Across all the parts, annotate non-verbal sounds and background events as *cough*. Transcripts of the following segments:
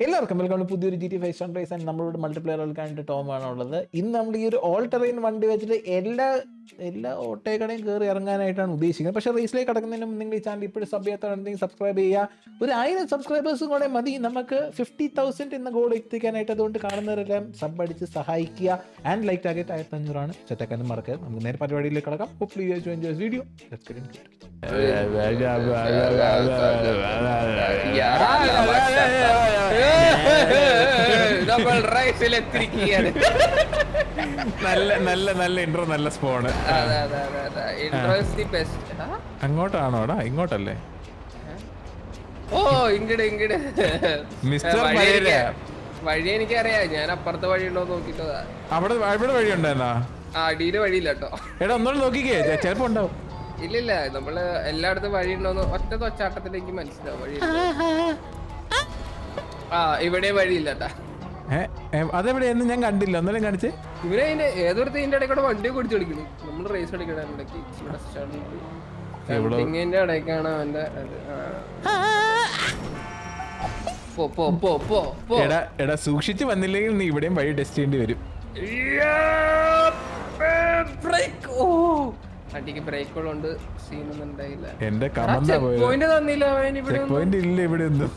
എല്ലാവർക്കും വെൽക്കം പുതിയൊരു G T five star race and നമ്മളോട് മൾട്ടിപ്ലെയർ കളിക്കാനായിട്ട് ടോം ഉള്ളത് ഇന്ന് നമ്മൾ ഈ ഒരു ഓൾ ടെറൈൻ വണ്ടി വെച്ചിട്ട് എല്ലാ എല്ലാ ഓട്ടോക്കടയും കയറി ഇറങ്ങാനായിട്ടാണ് ഉദ്ദേശിക്കുന്നത് പക്ഷേ റേസിലേക്ക് കടക്കുന്നതിന് മുമ്പ് നിങ്ങൾ ഈ ചാനൽ ഇപ്പോഴും സബ് ചെയ്യാത്തതുണ്ടെങ്കിൽ സബ്സ്ക്രൈബ് ചെയ്യുക ഒരു ആയിരം സബ്സ്ക്രൈബേഴ്സും കൂടെ മതി നമുക്ക് ഫിഫ്റ്റി തൗസൻഡ് എന്ന ഗോൾ എത്തിക്കാനായിട്ട് അതുകൊണ്ട് കാണുന്നവരെല്ലാം സബ് അടിച്ച് സഹായിക്കുക ആൻഡ് ലൈക്ക് ടാർഗറ്റ് ആയിരത്തി അഞ്ഞൂറാണ് സെറ്റാക്കാനും മറക്കരുത് നമുക്ക് നേരെ പരിപാടിയിലേക്ക് കടക്കാം ഹോപ്പ്ലി യു വീഡിയോ നമ്മൾ റൈസിലെത്തിരിക്കുകയാണ് നല്ല നല്ല നല്ല ഇൻട്രോ നല്ല സ്പോണ് അങ്ങോട്ടാണോടാ ഇങ്ങോട്ടല്ലേ? ഓ ഇങ്ങട് ഇങ്ങട്. മിസ്റ്റർ വഴി പരേര. എനിക്ക് അറിയാ എനിക്കറിയാം. ഞാൻ അപ്പുറത്തെ വഴി ഉണ്ടോ നോക്കിട്ടതാ അവിടെ വഴി ഉണ്ടായിരുന്നാ ആ അടിയിൽ വഴിയില്ല കേട്ടോ. എടാ ഒന്നുകൂടെ നോക്കിക്കേ. ചെലപ്പോ ചിലപ്പോ ഉണ്ടാവും. ഇല്ലില്ല നമ്മൾ എല്ലായിടത്തും വഴി ഉണ്ടോന്ന് ഒറ്റ തൊച്ചാട്ടത്തിലേക്ക് മനസ്സിലാവും വഴി ആ ഇവിടെ വഴിയില്ല കേട്ടാ. അതെവിടെയെന്ന് ഞാൻ കണ്ടില്ല. ഒന്നും കാണിച്ച്. ഇവരെ ഏതൊരുത്തെ ഇതിന്റെ ഇടയ്ക്കൂടെ വണ്ടി കുടിച്ചു കളിക്കുന്നു നമ്മൾ റേസ് ഇടയ്ക്ക് ഇവിടെ? സ്റ്റാർട്ടിങ്ങിന്റെ ഇടയ്ക്കാണ് അവന്റെ എടാ എടാ സൂക്ഷിച്ച് വന്നില്ലെങ്കിൽ നീ ഇവിടെയും വഴി ടെസ്റ്റ് ചെയ്യേണ്ടി വരും. ഓ. വണ്ടിക്ക് ബ്രേക്കുകളുണ്ട്. സീനൊന്നും ഉണ്ടായില്ല. എന്റെ പോയിന്റ് തന്നില്ല പോയിന്റ് ഇല്ല ഇവിടെ ഒന്നും.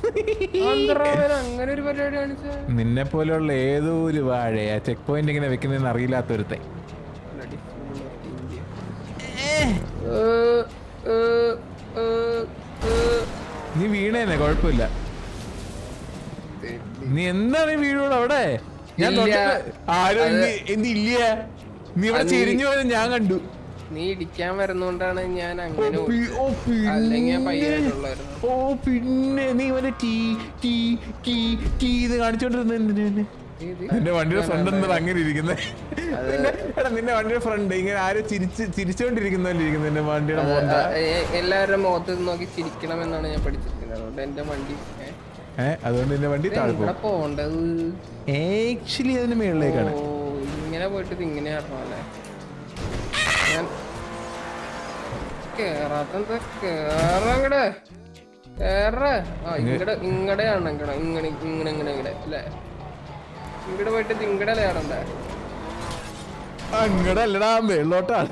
അങ്ങനെ ഒരു പരിപാടി കാണിച്ച? നിന്നെ പോലെയുള്ള ഏതോ ഒരു വാഴയാ ചെക്ക് പോയിന്റ് ഇങ്ങനെ വെക്കുന്നതെന്ന് അറിയില്ലാത്തൊരുത്തെ നീ വീണേനെ കുഴപ്പമില്ല. നീ എന്താണ് വീഴോട് അവിടെ? ഞാൻ ആരും എന്ത് ഇല്ല? നീ ഇവിടെ ചിരിഞ്ഞു ചെരിഞ്ഞു പോയത് ഞാൻ കണ്ടു. നീ ഇടിക്കാൻ വരുന്നോണ്ടാണ് ഞാൻ അങ്ങനെ ഓ, പിന്നെ. ഓ പിന്നെ നീ ഇവനെ ടീ ടീ ടീ ടീ ഇത് കാണിച്ചോണ്ടിരുന്ന എന്തിനു നിന്റെ വണ്ടിയുടെ ഫ്രണ്ട് എന്താ അങ്ങനെ ഇരിക്കുന്നത് എടാ നിന്റെ വണ്ടിയുടെ ഫ്രണ്ട് ഇങ്ങനെ ആരും ചിരിച്ച് ചിരിച്ചോണ്ടിരിക്കുന്നല്ലേ ഇരിക്കുന്നത് നിന്റെ വണ്ടിയുടെ മോന്ത? എല്ലാവരുടെ മുഖത്ത് നോക്കി ചിരിക്കണം എന്നാണ് ഞാൻ പഠിച്ചിരിക്കുന്നത്. അതുകൊണ്ട് എന്റെ വണ്ടി ഏഹ് അതുകൊണ്ട് നിന്റെ വണ്ടി ഇത് താഴെ എവിടെ പോണ്ടത് ആക്ച്വലി അതിന് മേളിലേക്കാണ്. ഇങ്ങനെ പോയിട്ട് ഇത് കേറാത്തെന്താ കേറങ്ങടെ. കേറ ആ ഇങ്ങടെ ഇങ്ങടെയാണ് ഇങ്ങടെ ഇങ്ങനെ ഇങ്ങനെ ഇങ്ങനെ ഇങ്ങനെ അല്ലേ? ഇങ്ങടെ പോയിട്ട് ഇത് ഇങ്ങടെ ആടണ്ടേ? അങ്ങടെ അല്ലടാ മേളിലോട്ടാണ്.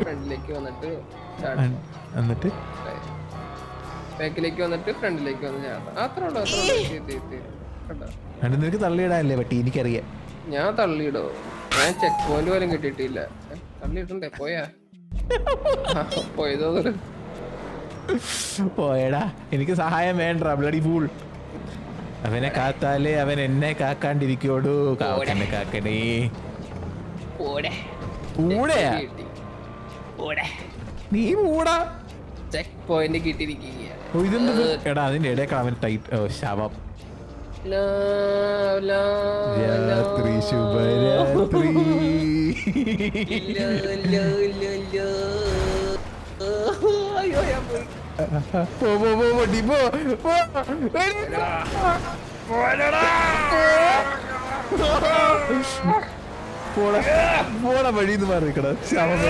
ഫ്രണ്ടിലേക്ക് വന്നിട്ട് എന്നിട്ട്? ബാക്കിലേക്ക് വന്നിട്ട് ഫ്രണ്ടിലേക്ക് വന്ന് ചാടാം. അത്ര നിനക്ക് തള്ളിയിടാനല്ലേ പറ്റി എനിക്കറിയാം. ഞാൻ തള്ളിയിടോ. ഞാൻ ചെക്ക് പോയിന്റ് പോലും കിട്ടിയിട്ടില്ല. തള്ളിയിട്ടുണ്ടേ പോയാ. *laughs* പോയടാ എനിക്ക് സഹായം വേണ്ട ബ്ലഡി ഫൂൾ അവനെ കാത്താലേ അവൻ എന്നെ കാക്കാണ്ടിരിക്കോടൂ. കാക്കനെ കാക്കണേ നീ മൂടാ. ചെക്ക് പോയിന്റ് കിട്ടിയിരിക്കുകയാണ്. എടാ അതിന്റെ അവൻ ടൈറ്റ് ശവം. രാത്രി ശുഭരാത്രി. അയ്യോ ഞാൻ പോയി. പോ പോ പോ പോ ഡി പോ പോ പോടാ പോടാ വഴിന്ന് മാറിക്കട ശവം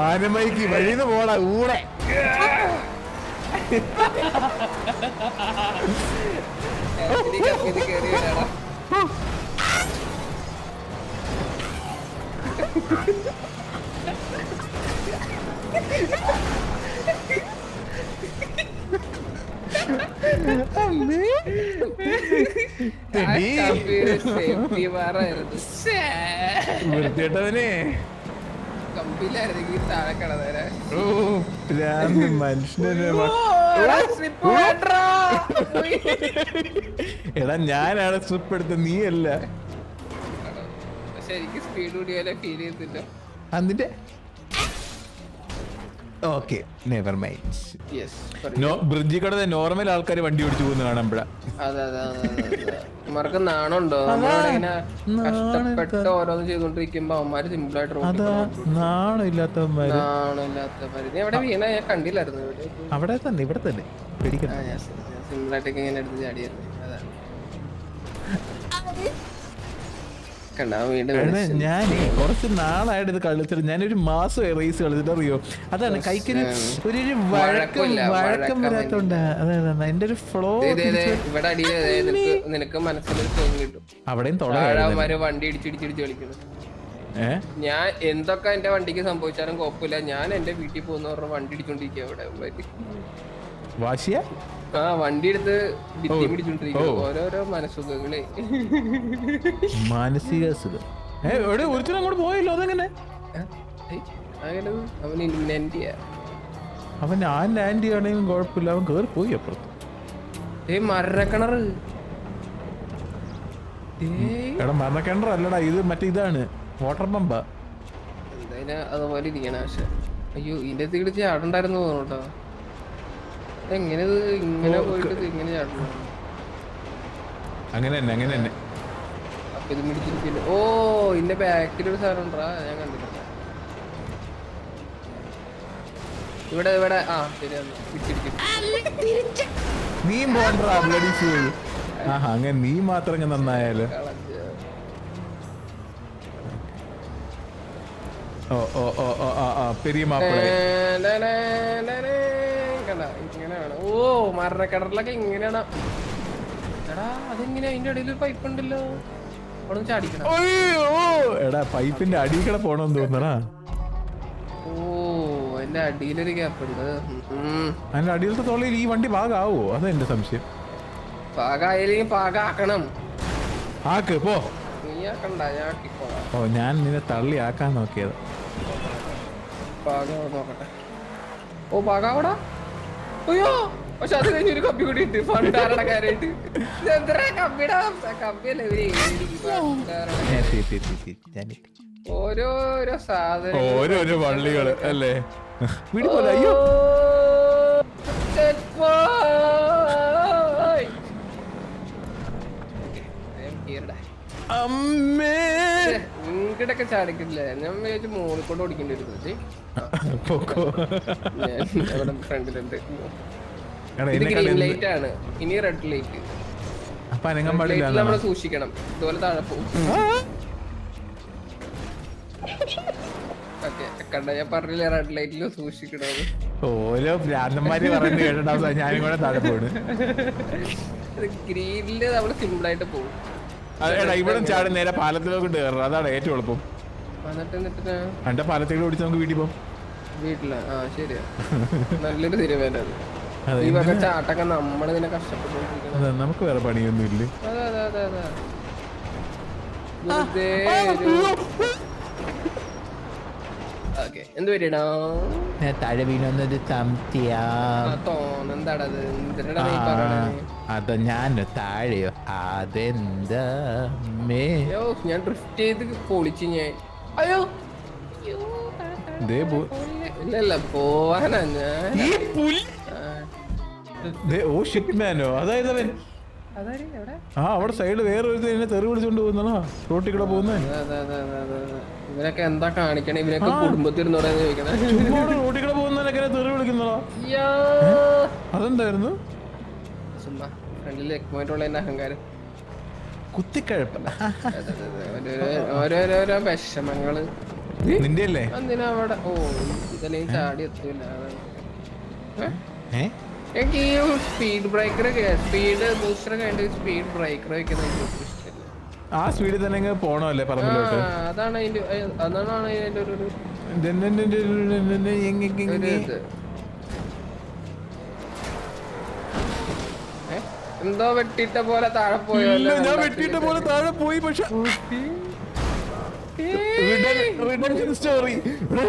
ആനമൈക്ക് വഴിന്ന് പോടാ ഊടെ. ഇതിലേക്ക് ഇത് കയറി എടാ. ഞാനാണ് സ്ട്രിപ്പ് എടുത്ത നീയല്ല. എനിക്ക് സ്പീഡ് കൂടിയാലേ ഫീൽ ചെയ്തില്ല അതിന്റെ okay never mind yes no ബ്രിഡ്ജിൽ കിടന്ന് നോർമൽ ആൾക്കാർ വണ്ടി ഓടിച്ചു പോകുന്ന കാണുമ്പോഴാ അവന്മാർക്ക് നാണുണ്ടോ? കഷ്ടപ്പെട്ട് ഓരോന്ന് ചെയ്തോണ്ടിരിക്കുമ്പോ അവന്മാര് സിമ്പിൾ ആയിട്ട് നാണില്ലാത്തവന്മാര് നീ എവിടെ വീണ? ഞാൻ കണ്ടില്ലായിരുന്നു അവിടെ തന്നെ ഇവിടെ തന്നെ. സിമ്പിൾ ആയിട്ടൊക്കെ ഇങ്ങനെ എടുത്ത് ചാടിയായിരുന്നു. അതാണ് ഞാൻ കുറച്ച് നാളായിട്ട് ഇത് കളിച്ചിട്ട് ഞാനൊരു മാസം റേസ് കളിച്ചിട്ട് അറിയോ? അതാണ് കൈക്കൊരു ഒരു വഴക്കം വഴക്കം വരാത്തോണ്ട്. അതെ അതെ എന്റെ ഒരു ഫ്ലോ നിനക്ക് മനസ്സിലൊരു തോന്നി കിട്ടും. അവിടെയും തുടങ്ങി വണ്ടി ഇടിച്ചിടിച്ചിടിച്ച് ഞാൻ എന്തൊക്കെ എന്റെ വണ്ടിക്ക് സംഭവിച്ചാലും കുഴപ്പമില്ല. ഞാൻ എന്റെ വീട്ടിൽ പോകുന്ന പറഞ്ഞ വണ്ടി ഇടിച്ചോണ്ടിരിക്കുക ഇവിടെ. വാശിയാ വാശിയ? ആ വണ്ടി എടുത്ത് ഓരോരോ മനസ്സുഖങ്ങളെ മാനസിക അസുഖം. എവിടെ? ഒരുത്തരും അങ്ങോട്ട് പോയല്ലോ അതെങ്ങനെ? അവൻ ആ അവൻ ചെയ്യണമെങ്കിലും കുഴപ്പമില്ല അവൻ കേറി പോയി അപ്പുറത്ത്. ഏ മരക്കിണറ് ഏയ് എടാ മരണക്കിണർ അല്ലടാ ഇത് മറ്റേ ഇതാണ് വാട്ടർ പമ്പാ അതുപോലെ ഇരിക്കണ പക്ഷെ. അയ്യോ ഇതിന്റെ തീട് ചാടണ്ടായിരുന്നു തോന്നുട്ടോ എങ്ങനെ ഇങ്ങനെ പോയിട്ട് ഇങ്ങനെ ചാടുന്നു അങ്ങനെ തന്നെ അങ്ങനെ തന്നെ. അപ്പൊ ഇത് മിടിച്ചിരിക്കില്ല? ഓ ഇതിന്റെ ബാക്കിലൊരു സാധനം ഉണ്ടാ ഞാൻ കണ്ടില്ല. ഇവിടെ ഇവിടെ ആ ശരിയാണ് പിടിച്ചിരിക്കും നീ പോണ്ടാ ബ്ലഡി ഫൂൾ ആഹാ അങ്ങനെ നീ മാത്രം നന്നായാലോ. ഓ ഓ ഓ ഓ ആ പെരിയ മാപ്പിള. കണ്ട. ഇങ്ങനെയാണ്. ഓ മരണക്കിണറിലൊക്കെ ഇങ്ങനെയാണ്. എടാ അതെങ്ങനെയാ അതിന്റെ ഇടയിൽ പൈപ്പ് ഉണ്ടല്ലോ. എടാ പൈപ്പിന്റെ അടിയിക്കടെ പോണെന്ന് തോന്നടാ ഓ എന്റെ അടിയിലൊരു ഗ്യാപ്പ് ഉണ്ട്. ഉം. അതിന്റെ അടിയിലത്തെ തോളിൽ ഈ വണ്ടി ഭാഗമാവോ അതാ എന്റെ സംശയം. പാകായാലും പാകാക്കണം. ആക്ക് പോ. ഞാൻ ആക്കിക്കോളാം. ഓ ഞാൻ നിന്നെ തള്ളി ആക്കാൻ നോക്കിയത്. നോക്കട്ടെ. ഓ പാകാവടാ. അയ്യോ പക്ഷെ അത് കഴിഞ്ഞ് ഒരു കമ്പി കൂടി ഉണ്ട് പണ്ടാരുടെ കാര്യമായിട്ട്. ഇതെന്തരാ കമ്പിയുടെ കമ്പിയല്ലേ ഇവർ. ഓരോരോ സാധനം ഓരോരോ വള്ളികൾ അല്ലേ? അയ്യോ. അമ്മേ. ഇങ്ങടൊക്കെ ചാടിക്കില്ലേ? ഞാൻ വിചാരിച്ചു മോളിൽ കൊണ്ട് ഓടിക്കേണ്ടി വരും. ഫ്രണ്ടിലുണ്ട്. ഇത് ഗ്രീൻ ലൈറ്റ് ആണ് ഇനി റെഡ് ലൈറ്റ്. നമ്മൾ സൂക്ഷിക്കണം. ഇതുപോലെ താഴെ പോകും. കണ്ട? ഞാൻ പറഞ്ഞില്ല റെഡ് ലൈറ്റിൽ സൂക്ഷിക്കണമെന്ന്. ഓരോ ഭ്രാന്തന്മാര് പറയുന്നത് കേട്ടിട്ട് ഞാനും കൂടെ താഴെ പോണ്. ഗ്രീനിൽ നമ്മൾ സിമ്പിൾ ആയിട്ട് പോകും. എടാ ഇവിടെ ചാടി നേരെ പാലത്തിലോട്ട് കയറുക അതാണ് ഏറ്റവും എളുപ്പം. എന്നിട്ട് പാലത്തേക്ക് ഓടിച്ച് നമുക്ക് വീട്ടിൽ പോകും വീട്ടിൽ? ആ ശരിയാ. *laughs* നല്ലൊരു ചാട്ടൊക്കെ നമ്മളിങ്ങനെ നമുക്ക് വേറെ പണിയൊന്നും ഇല്ലേ അതെ അതെ അതെ. അതെ എന്ത് ഞാൻ താഴെ ചമത്തിയാ ആ അതോ? ഞാൻ താഴെയോ? അതെന്താ ഞാൻ ഡ്രിഫ്റ്റ് ചെയ്ത് പൊളിച്ചു ഞാൻ. അയ്യോ. പോവാനാ ഞാൻ. അതായത് അവൻ ആ അവിടെ സൈഡിൽ വേറെ ഒരു തെറി വിളിച്ചോണ്ട് പോകുന്നതാ റോട്ടിൽ കൂടെ പോകുന്നേ? അതെ, അതെ, അതെ, അതെ, അതെ, അതെ. ഇവരൊക്കെ എന്താ കാണിക്കണേ? ഇവരൊക്കെ കുടുംബത്തിൽ റോട്ടി റോട്ടിൽ കൂടെ പോകുന്നതിനൊക്കെ തെറി വിളിക്കുന്നതാ. അതെന്തായിരുന്നു? ചുമ്മാ ഫ്രണ്ടിൽ എക്മോയിട്ടുള്ള എന്റെ അഹങ്കാരം. കുത്തിക്കഴപ്പ അതെ, അതെ, അതെ. ഓരോരോ- ഓരോരോരോ വിഷമങ്ങൾ. നിന്റെ അല്ലേ എന്തിനാ അവിടെ? ഓ ചാടി. എനിക്ക് ഈ സ്പീഡ് ബ്രേക്കർ സ്പീഡ് ബൂസ്റ്റർ കഴിഞ്ഞ സ്പീഡ് ബ്രേക്കർ വെക്കുന്നത് എനിക്ക് ഒട്ടും ഇഷ്ടമില്ല. ആ സ്പീഡിൽ തന്നെ അങ്ങ് പോണല്ലേ ആ, പറമ്പിലോട്ട് അതാണ് അതിന്റെ അതാണ് അതിന്റെ ഒരു എന്തോ വെട്ടിട്ട പോലെ താഴെ പോയോ ഇല്ല, ഞാൻ വെട്ടിട്ട. പോലെ താഴെ പോയി പക്ഷെ സ്റ്റോറി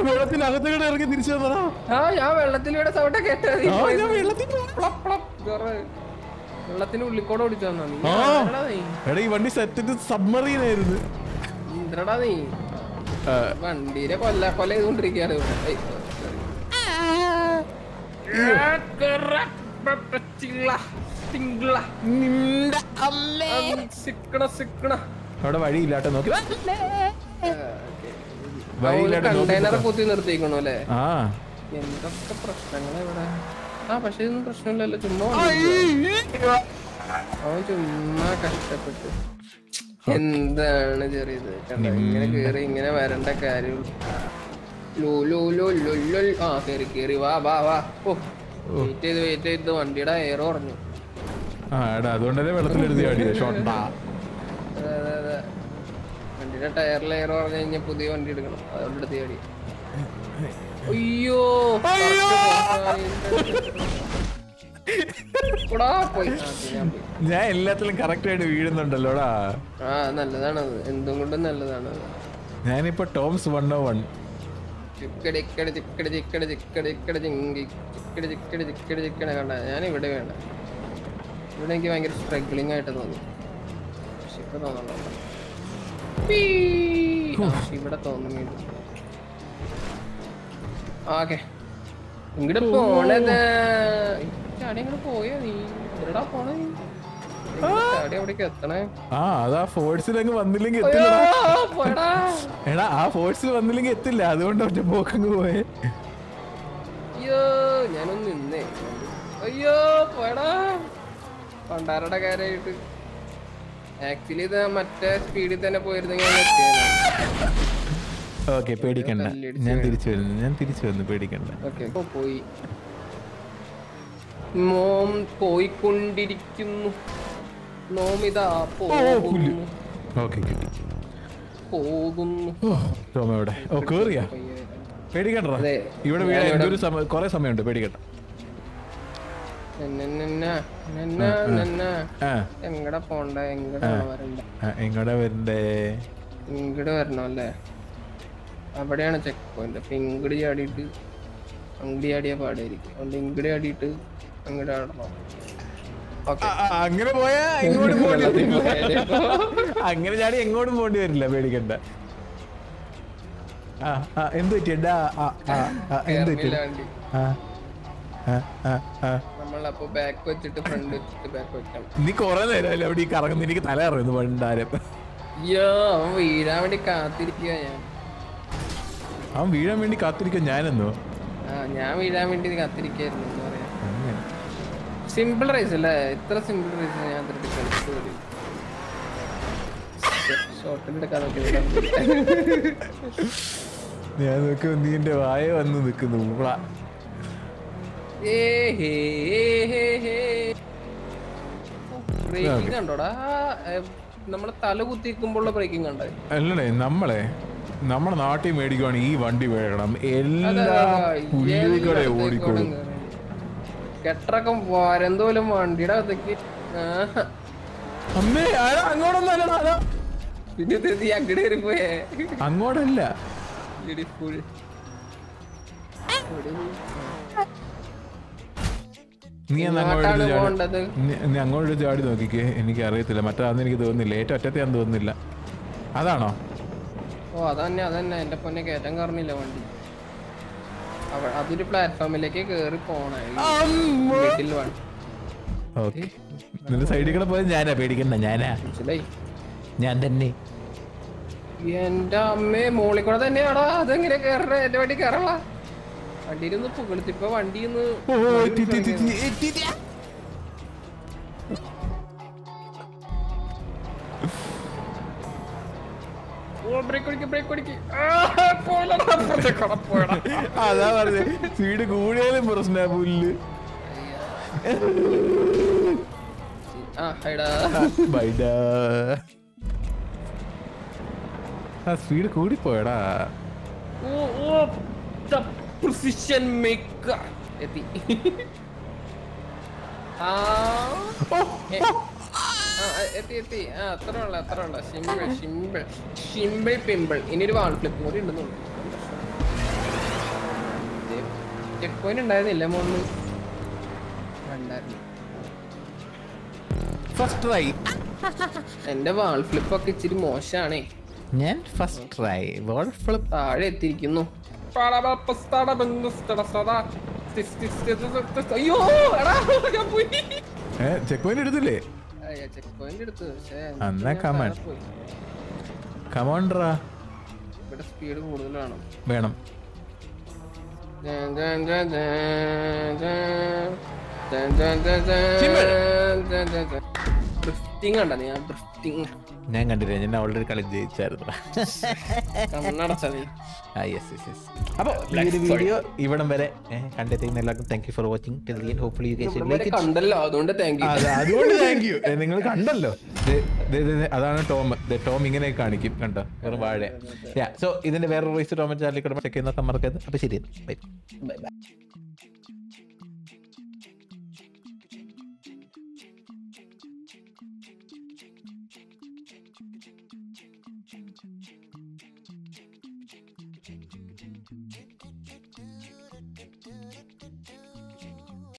വെള്ളത്തിനകത്ത് കൂടെ ഇറങ്ങി തിരിച്ചു വന്നതാ. ആ ഞാൻ വെള്ളത്തിലൂടെ സൗണ്ട കേട്ടത് ആ, ഞാൻ വെള്ളത്തിൽ പോയി. വെള്ളത്തിന് ഉള്ളിക്കൂടെ ഓടിച്ചു തന്നാ നീ. എടാ ഈ വണ്ടി സെറ്റിന്റെ സബ്മറീൻ ആയിരുന്നു ഇന്ദ്രടാ നീ? ആ, വണ്ടീനെ കൊല്ല കൊല സിക്കണ. അവിടെ വഴിയില്ലാട്ടോ നോക്കി ആ, okay. ആ, ഒരു വഴിയില്ലാട്ടോ കണ്ടെയ്നർ നോക്കി കുത്തി നിർത്തിക്കണു അല്ലേ? ആ. എന്തൊക്കെ പ്രശ്നങ്ങളാ ഇവിടെ? ആ പക്ഷെ ഇതൊന്നും പ്രശ്നമില്ലല്ലോ ചുമ്മാ. അവൻ ചുമ്മാ കഷ്ടപ്പെട്ടു. എന്താണ് ചെറിയത്? കണ്ടോ ഇങ്ങനെ കേറി ഇങ്ങനെ വരണ്ട കാര്യം. ലോ ലോ ലോ ലോ ലോ ആ കേറി കേറി. വാ വാ വാ. ഓ വെയിറ്റ് ചെയ്ത് വെയിറ്റ് ചെയ്ത്. വണ്ടിയുടെ എയർ പറഞ്ഞു ആ എടാ അതുകൊണ്ടല്ലേ ഷോട്ടാ അതെ അതെ അതെ. വണ്ടിയുടെ ടയർ ലെയർ പറഞ്ഞു കഴിഞ്ഞാൽ പുതിയ വണ്ടി എടുക്കണം. അതുകൊണ്ട് എടുത്ത് ചാടി. അയ്യോ കൂടാ ഞാൻ എല്ലാത്തിലും കറക്റ്റ് ആയിട്ട് വീഴുന്നുണ്ടല്ലോടാ. ആ നല്ലതാണ് എന്തും കൊണ്ടും നല്ലതാണ് ഞാനിപ്പോ ടോംസ് വൺ ഓ വൺ. ചിക്കടി ഇക്കടി ചിക്കടി ചിക്കടി ചിക്കടി ഇക്കടി ചിങ്കി ചിക്കടി ചിക്കടി ചിക്കടി ചിക്കടി കണ്ട. ഞാൻ ഇവിടെ വേണ്ട. ഇവിടെ എനിക്ക് ഭയങ്കര സ്ട്രഗ്ലിംഗ് ആയിട്ട് തോന്നി. പക്ഷെ ഇപ്പൊ തോന്നണ്ട ഇവിടെ തോന്നുന്നു ഓക്കെ ഇങ്ങോട്ട് പോണത്. ചാടി ഇങ്ങോട്ട് പോയോ നീ? എവിടെടാ പോണേ? നീ? ചാടി എവിടേക്ക് എത്തണേ? ആ അതാ ഫോഴ്സിൽ അങ്ങ് വന്നില്ലെങ്കിൽ അയ്യോ എത്തില്ല പോയടാ. എടാ ആ ഫോഴ്സിൽ വന്നില്ലെങ്കിൽ എത്തില്ല. അതുകൊണ്ട് ഒറ്റ പോക്കങ്ങ് പോയെ. അയ്യോ ഞാനൊന്ന് നിന്നേ. അയ്യോ പോയടാ. പണ്ടാരുടെ കാര്യമായിട്ട് ആക്ച്വലി ഇത് മറ്റേ സ്പീഡിൽ തന്നെ പോയിരുന്നെങ്കിൽ ഓക്കേ പേടിക്കണ്ട. ഞാൻ തിരിച്ചു വരുന്നു. ഞാൻ തിരിച്ചു വന്നു പേടിക്കണ്ട. ഓക്കേ ഇപ്പോ പോയി. മോം പോയിക്കൊണ്ടിരിക്കുന്നു. നോമിതാ പോകുന്നു. ഓക്കെ കിട്ടി പോകുന്നു. ഓ ടോമ എവിടെ? ഓ കേറിയാ. പേടിക്കണ്ട. ഇവിടെ വീഴാൻ എന്തൊരു സമയം കുറെ സമയമുണ്ട്. പേടിക്കണ്ട നന്നന്ന, നന്ന, നന്ന. ആ എങ്ങടാ പോണ്ട? എങ്ങടാ വരണ്ട? ആ, എങ്ങോട്ടാ വരണ്ടേ? ഇങ്ങോട്ട് വരണം അല്ലേ അവിടെയാണ് ചെക്ക് പോയിന്റ് അപ്പൊ ഇങ്ങോട്ട് ചാടിയിട്ട് അങ്ങോട്ട് ചാടിയ പാടായിരിക്കും. അതുകൊണ്ട് ഇങ്ങോട്ട് ചാടിയിട്ട് അങ്ങോട്ട് ആടണം. അങ്ങനെ പോയാ ഇങ്ങോട്ട് *laughs* പോകേണ്ടി വരില്ല. അങ്ങനെ ചാടി എങ്ങോട്ടും പോകേണ്ടി വരില്ല പേടിക്കണ്ട. എന്ത് പറ്റിയണ്ടാ എന്ത് പറ്റി? നമ്മളപ്പോ ബാക്ക് വെച്ചിട്ട് ഫ്രണ്ട് വെച്ചിട്ട് ബാക്ക് വെക്കണം. നീ കൊറേ നേരമല്ലേ അവിടെ ഈ കറങ്ങുന്നു? എനിക്ക് തല അറിയുന്നു പണ്ടാരം. അയ്യോ അവൻ വീഴാൻ വേണ്ടി കാത്തിരിക്കുക ഞാൻ. അവൻ വീഴാൻ വേണ്ടി കാത്തിരിക്കാൻ ഞാനെന്നോ? ആ ഞാൻ വീഴാൻ വേണ്ടി കാത്തിരിക്കായിരുന്നു എന്താ പറയാ. സിമ്പിൾ റേസ് അല്ലേ? ഇത്ര സിമ്പിൾ റേസ് ഞാൻ അത്രയ്ക്ക് കളിച്ചു വരും ഞാൻ നോക്കി നീ എന്റെ വായ വന്ന് നിൽക്കുന്നു. ബ്രേക്കിംഗ് കണ്ടോടാ. നമ്മളെ തല കുത്തിക്കുമ്പോഴുള്ള ബ്രേക്കിംഗ് കണ്ടേ അല്ലേ നമ്മളെ നമ്മുടെ നാട്ടിൽ മേടിക്കുവാണ് ഈ വണ്ടി വേണം. എല്ലാ പുല്ലികളെ ഓടിക്കോളും. കെട്ടറക്കം വരന്തോലും വണ്ടിയുടെ അകത്തേക്ക്. അമ്മേ. പിന്നെ അങ്ങോട്ട് കയറിപ്പോയേ? അങ്ങോട്ടല്ല. നീ അങ്ങോട്ട് ചാടി നീ- അങ്ങോട്ട് ചാടി നോക്കിക്കേ. എനിക്ക് അറിയത്തില്ല. മറ്റാന്ന് എനിക്ക് തോന്നുന്നില്ല. ഏറ്റവും അറ്റത്തെയാന്ന് തോന്നുന്നില്ല. അതാണോ? ഓ അതന്നെ അതന്നെ. എന്റെ പൊന്നെ കയറ്റം കയറണില്ല വണ്ടി. അതൊരു പ്ലാറ്റ്ഫോമിലേക്ക് കേറി പോണേ നിന്റെ സൈഡിൽ കൂടെ പോയത് ഞാനാ. പേടിക്കണ്ട ഞാനാ. ഞാൻ തന്നെ. എന്റെ അമ്മേ മോളിൽ കൂടെ തന്നെയാടാ. അതെങ്ങനെ കേറണേ? എന്റെ വണ്ടി കയറളാ വണ്ടിയിലൊന്ന് പുകഴ്ത്തിപ്പോ വണ്ടിന്ന് അതാ പറഞ്ഞത്. സ്പീഡ് കൂടിയാലും പ്രശ്ന പുല്ല്. സ്പീഡ് കൂടിപ്പോയടാ. ഓ ഓ പ്രിസിഷൻ മേക്കർ എത്തി ആ. *laughs* എത്തി എത്തി ആ അത്ര ഉള്ള അത്ര ഉള്ള. സിമ്പിൾ സിമ്പിൾ സിമ്പിൾ പിമ്പിൾ ഇനി ഒരു വാൾ ഫ്ലിപ്പ് കൂടി ഉണ്ടെന്നു ചെക്ക് പോയിന്റ് ഉണ്ടായിരുന്നില്ല മോന്ന് ഉണ്ടായിരുന്നു ഫസ്റ്റ് ട്രൈ എന്റെ വാൾ ഫ്ലിപ്പ് ഒക്കെ ഇച്ചിരി മോശാണേ. ഞാൻ ഫസ്റ്റ് ട്രൈ വാൾ ഫ്ലിപ്പ് താഴെ എത്തിയിരിക്കുന്നു. അയ്യോ എടാ ഞാൻ പോയി ചെക്ക് പോയിന്റ് എടുത്തില്ലേ എന്നാ പോയി. കമോണ്ടറാ ഇവിടെ സ്പീഡ് കൂടുതലാണ് വേണം ദൻ ഡ്രിഫ്റ്റിംഗ് കണ്ട? ഞാൻ ഡ്രിഫ്റ്റിംഗ് ഞാൻ കണ്ടില്ല? ഞാൻ ഓൾറെഡി കളി ജയിച്ചായിരുന്നു. അപ്പൊ ഈ ഒരു വീഡിയോ ഇവിടം വരെ കണ്ടെത്തി എല്ലാവർക്കും thank you for watching hopefully you guys like കണ്ടല്ലോ. അതുകൊണ്ട് താങ്ക് യു അതെ അതുകൊണ്ട് താങ്ക് യു *laughs* നിങ്ങൾ കണ്ടല്ലോ. അതാണ് ടോം. ടോം ഇങ്ങനെ കാണിക്കും കണ്ടോ? വെറും വാഴ. സോ ഇതിന്റെ വേറെ റോയ്സ് ടോം ചാനലിൽ കൂടെ ചെക്ക് ചെയ്യുന്ന മറക്കരുത് അപ്പൊ ശരി ബൈ ബൈ